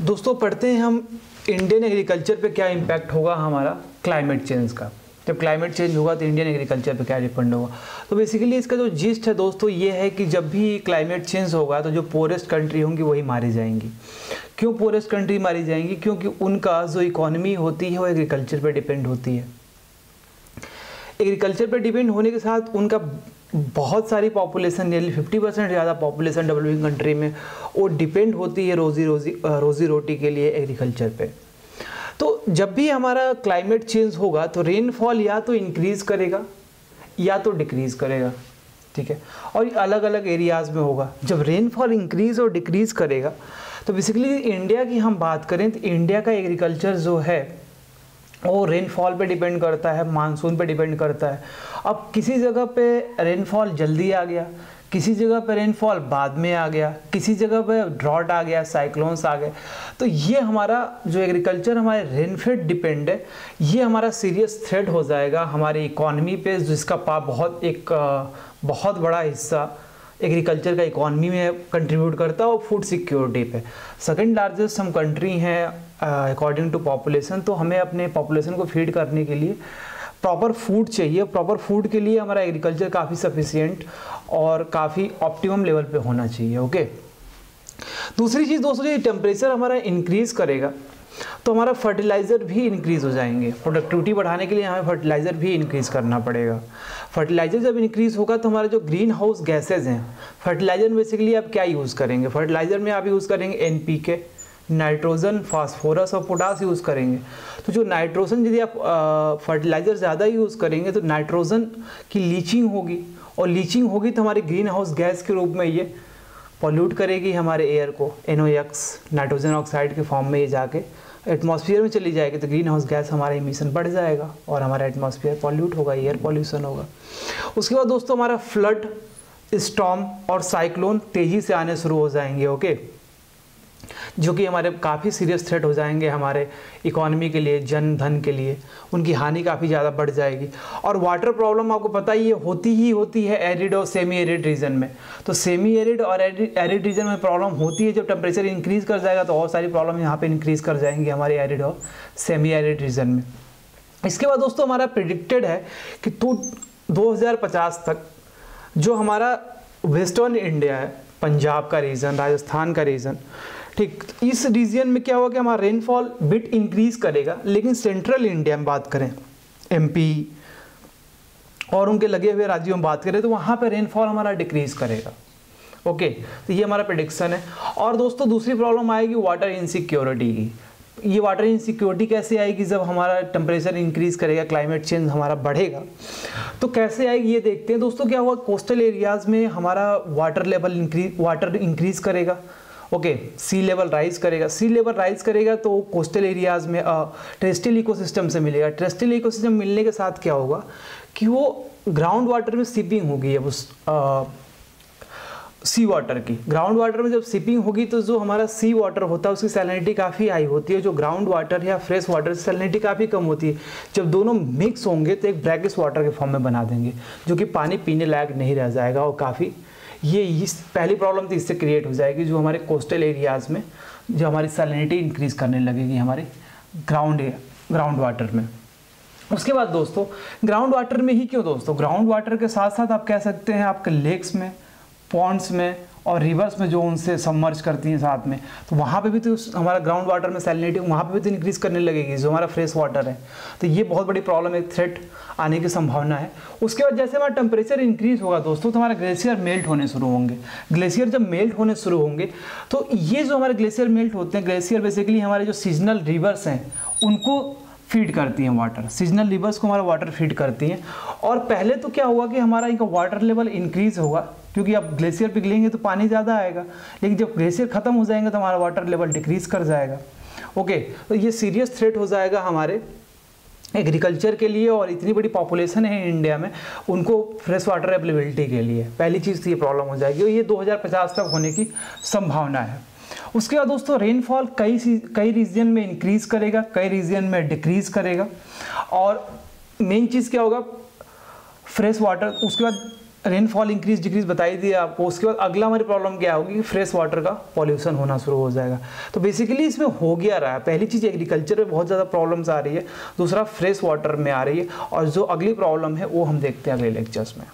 दोस्तों, पढ़ते हैं हम इंडियन एग्रीकल्चर पे क्या इम्पैक्ट होगा हमारा क्लाइमेट चेंज का। जब क्लाइमेट चेंज होगा तो इंडियन एग्रीकल्चर पे क्या डिपेंड होगा। तो बेसिकली इसका जो जिस्ट है दोस्तों, ये है कि जब भी क्लाइमेट चेंज होगा तो जो पोरेस्ट कंट्री होंगी वही मारी जाएँगी। क्यों पोरेस्ट कंट्री मारी जाएँगी? क्योंकि उनका जो इकोनॉमी होती है वो एग्रीकल्चर पर डिपेंड होती है। एग्रीकल्चर पर डिपेंड होने के साथ उनका बहुत सारी पॉपुलेशन नियरली फिफ्टी परसेंट ज़्यादा पॉपुलेशन डेवलपिंग कंट्री में, वो डिपेंड होती है रोज़ी रोज़ी रोज़ी रोटी के लिए एग्रीकल्चर पे। तो जब भी हमारा क्लाइमेट चेंज होगा तो रेनफॉल या तो इंक्रीज़ करेगा, या तो डिक्रीज़ करेगा, ठीक है? और अलग अलग एरियाज़ में होगा। जब रेनफॉल इंक्रीज़ और डिक्रीज़ करेगा तो बेसिकली इंडिया की हम बात करें तो इंडिया का एग्रीकल्चर जो है वो रेनफॉल पे डिपेंड करता है मानसून पे डिपेंड करता है। अब किसी जगह पे रेनफॉल जल्दी आ गया, किसी जगह पर रेनफॉल बाद में आ गया, किसी जगह पर ड्रॉट आ गया साइक्लोन्स आ गए तो ये हमारा जो एग्रीकल्चर हमारे रेनफेड डिपेंड है, ये हमारा सीरियस थ्रेट हो जाएगा हमारी इकॉनमी पे, जिसका पा बहुत एक बहुत बड़ा हिस्सा एग्रीकल्चर का इकॉनमी में कंट्रीब्यूट करता है और फ़ूड सिक्योरिटी पे। सेकंड लार्जेस्ट हम कंट्री हैं अकॉर्डिंग टू पॉपुलेशन तो हमें अपने पॉपुलेशन को फ़ीड करने के लिए प्रॉपर फ़ूड चाहिए। प्रॉपर फ़ूड के लिए हमारा एग्रीकल्चर काफ़ी सफिशियंट और काफ़ी ऑप्टिमम लेवल पे होना चाहिए ओके दूसरी चीज़ दोस्तों ये टेम्परेचर हमारा इंक्रीज़ करेगा तो हमारा फर्टिलाइज़र भी इंक्रीज़ हो जाएँगे। प्रोडक्टिविटी बढ़ाने के लिए हमें फर्टिलाइज़र भी इंक्रीज़ करना पड़ेगा। फर्टिलाइज़र जब इंक्रीज़ होगा तो हमारे जो ग्रीन हाउस गैसेज हैं फर्टिलाइज़र बेसिकली आप क्या यूज़ करेंगे? फर्टिलाइज़र में आप यूज़ करेंगे एन नाइट्रोजन फास्फोरस और पोटास यूज़ करेंगे। तो जो नाइट्रोजन यदि आप फर्टिलाइज़र ज़्यादा यूज़ करेंगे तो नाइट्रोजन की लीचिंग होगी। और लीचिंग होगी तो हमारे ग्रीन हाउस गैस के रूप में ये पॉल्यूट करेगी हमारे एयर को एनओएक्स नाइट्रोजन ऑक्साइड के फॉर्म में ये जाके। एटमॉस्फेयर में चली जाएगी तो ग्रीन हाउस गैस हमारा इमिशन बढ़ जाएगा और हमारा एटमॉस्फेयर पॉल्यूट होगा एयर पॉल्यूशन होगा। उसके बाद दोस्तों हमारा फ्लड स्टॉम और साइक्लोन तेज़ी से आने शुरू हो जाएँगे ओके जो कि हमारे काफ़ी सीरियस थ्रेट हो जाएँगे हमारे इकोनॉमी के लिए, जन धन के लिए। उनकी हानि काफ़ी ज़्यादा बढ़ जाएगी। और वाटर प्रॉब्लम आपको पता ही है, होती ही होती है एरिड और सेमी एरिड रीजन में। तो सेमी एरिड और एरिड रीजन में प्रॉब्लम होती है, जब टेम्परेचर इंक्रीज़ कर जाएगा तो और सारी प्रॉब्लम यहाँ पर इंक्रीज़ कर जाएँगी हमारे एरिड और सेमी एरिड रीजन में। इसके बाद दोस्तों हमारा प्रिडिक्टेड है कि तो 2050 तक जो हमारा वेस्टर्न इंडिया है पंजाब का रीजन राजस्थान का रीजन ठीक, इस रीजन में क्या हुआ कि हमारा रेनफॉल बिट इंक्रीज करेगा, लेकिन सेंट्रल इंडिया में बात करें एमपी और उनके लगे हुए राज्यों में बात करें तो वहाँ पर रेनफॉल हमारा डिक्रीज करेगा। ओके तो ये हमारा प्रडिक्शन है। और दोस्तों, दूसरी प्रॉब्लम आएगी वाटर इनसिक्योरिटी की। ये वाटर इनसिक्योरिटी कैसे आएगी जब हमारा टेम्परेचर इंक्रीज करेगा क्लाइमेट चेंज हमारा बढ़ेगा? तो कैसे आएगी ये देखते हैं। दोस्तों, क्या हुआ? कोस्टल एरियाज़ में हमारा water level increase water increase करेगा। ओके सी लेवल राइज करेगा। सी लेवल राइज करेगा तो कोस्टल एरियाज़ में टेरेस्ट्रियल इकोसिस्टम से मिलेगा। टेरेस्ट्रियल इकोसिस्टम मिलने के साथ क्या होगा कि वो ग्राउंड वाटर में सिपिंग होगी। अब उस सी वाटर की। ग्राउंड वाटर में जब सिपिंग होगी तो जो हमारा सी वाटर होता है, उसकी सैलिनिटी काफ़ी हाई होती है। जो ग्राउंड वाटर या फ्रेश वाटर सैलिनिटी काफ़ी कम होती है। जब दोनों मिक्स होंगे तो एक ब्रैकिस वाटर के फॉर्म में बना देंगे, जो कि पानी पीने लायक नहीं रह जाएगा और काफ़ी ये इस, पहली प्रॉब्लम तो इससे क्रिएट हो जाएगी, जो हमारे कोस्टल एरियाज़ में, जो हमारी सैलिनिटी इंक्रीज करने लगेगी हमारे ग्राउंड ग्राउंड वाटर में। उसके बाद दोस्तों ग्राउंड वाटर में ही क्यों दोस्तों? ग्राउंड वाटर के साथ साथ आप कह सकते हैं आपके लेक्स में पॉन्ड्स में और रिवर्स में जो उनसे सबमर्ज करती हैं साथ में तो वहाँ पे भी तो हमारा ग्राउंड वाटर में सैलिनिटी वहाँ पे भी तो इंक्रीज़ करने लगेगी, जो हमारा फ्रेश वाटर है। तो ये बहुत बड़ी प्रॉब्लम है थ्रेट आने की संभावना है। उसके बाद जैसे हमारा टेम्परेचर इंक्रीज होगा दोस्तों तो हमारा ग्लेशियर मेल्ट होने शुरू होंगे। ग्लेशियर जब मेल्ट होने शुरू होंगे तो ये जो हमारे ग्लेशियर मेल्ट होते हैं ग्लेशियर बेसिकली हमारे जो सीजनल रिवर्स हैं, उनको फ़ीड करती हैं वाटर सीजनल रिवर्स को हमारा वाटर फ़ीड करती हैं। और पहले तो क्या हुआ कि हमारा इनका वाटर लेवल इंक्रीज होगा, क्योंकि अब ग्लेशियर पिघलेंगे तो पानी ज़्यादा आएगा। लेकिन जब ग्लेशियर ख़त्म हो जाएँगे तो हमारा वाटर लेवल डिक्रीज कर जाएगा। ओके तो ये सीरियस थ्रेट हो जाएगा हमारे एग्रीकल्चर के लिए और इतनी बड़ी पॉपुलेशन है इंडिया में, उनको फ्रेश वाटर अवेलेबिलिटी के लिए। पहली चीज़ तो ये प्रॉब्लम हो जाएगी। और ये 2050 तक होने की संभावना है। उसके बाद दोस्तों रेनफॉल कई कई रीजन में इंक्रीज करेगा, कई रीजन में डिक्रीज करेगा। और मेन चीज़ क्या होगा? फ्रेश वाटर उसके बाद रेनफॉल इंक्रीज डिक्रीज बताई दी आपको। उसके बाद अगला हमारी प्रॉब्लम क्या होगी फ्रेश वाटर का पॉल्यूशन होना शुरू हो जाएगा। तो बेसिकली इसमें हो गया रहा है। पहली चीज़ एग्रीकल्चर में बहुत ज़्यादा प्रॉब्लम्स आ रही है। दूसरा फ्रेश वाटर में आ रही है। और जो अगली प्रॉब्लम है, वो हम देखते हैं अगले लेक्चर्स में।